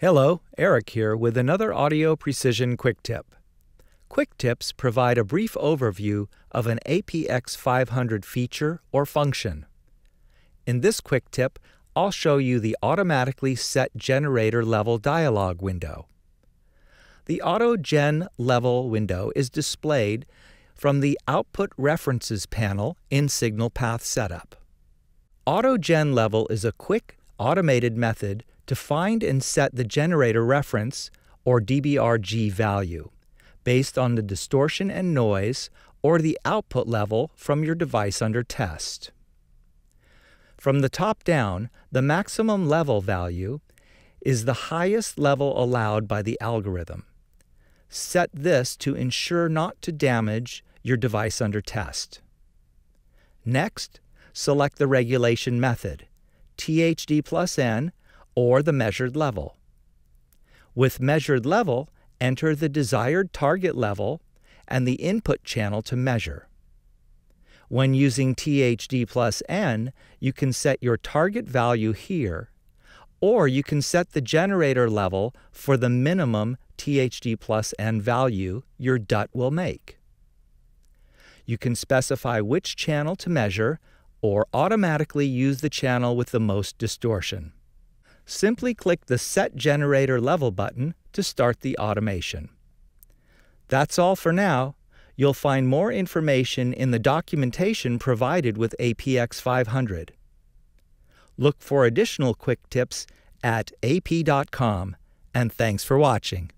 Hello, Eric here with another Audio Precision Quick Tip. Quick Tips provide a brief overview of an APx500 feature or function. In this quick tip, I'll show you the automatically set generator level dialog window. The Auto Gen level window is displayed from the Output References panel in Signal Path Setup. Auto Gen level is a quick, automated method to find and set the generator reference, or dBrG value, based on the distortion and noise or the output level from your device under test. From the top down, the maximum level value is the highest level allowed by the algorithm. Set this to ensure not to damage your device under test. Next, select the regulation method, THD plus N or the measured level. With measured level, enter the desired target level and the input channel to measure. When using THD plus N, you can set your target value here, or you can set the generator level for the minimum THD plus N value your DUT will make. You can specify which channel to measure or automatically use the channel with the most distortion simply click the Set Generator Level button to start the automation. That's all for now. You'll find more information in the documentation provided with APx500. Look for additional quick tips at ap.com, and thanks for watching.